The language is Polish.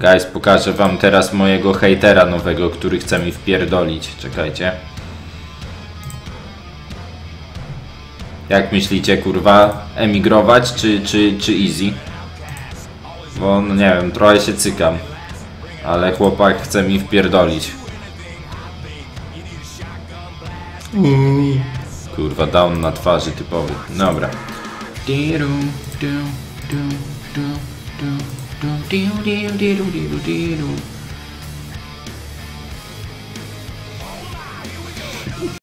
Guys, pokażę wam teraz mojego hejtera nowego, który chce mi wpierdolić. Czekajcie. Jak myślicie, kurwa, emigrować czy, czy, czy easy? Bo, no nie wiem, trochę się cykam. Ale chłopak chce mi wpierdolić. Kurwa, down na twarzy typowy. Dobra. Diru, diru, diru, diru, diru.